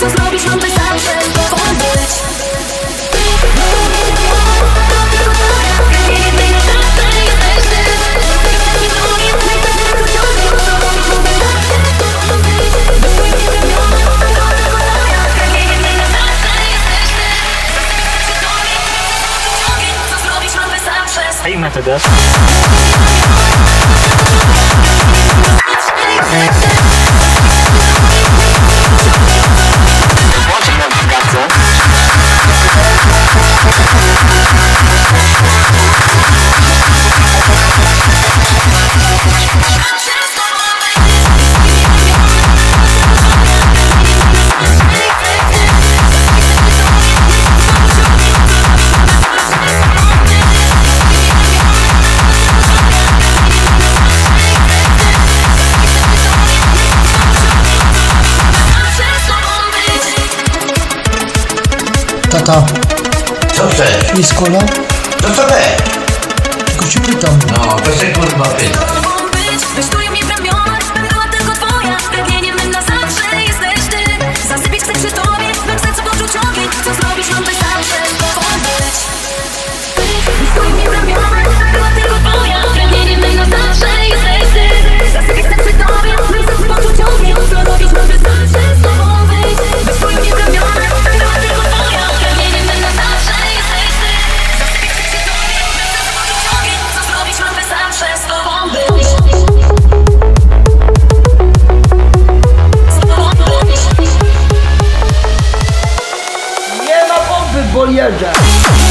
Co zrobisz, mam bez zawsze Podbyć Hey, Matador. Tata. Co chcesz? Piscola. To co te? Tylko się pytam. No, to se kurwa pyta. Ninja.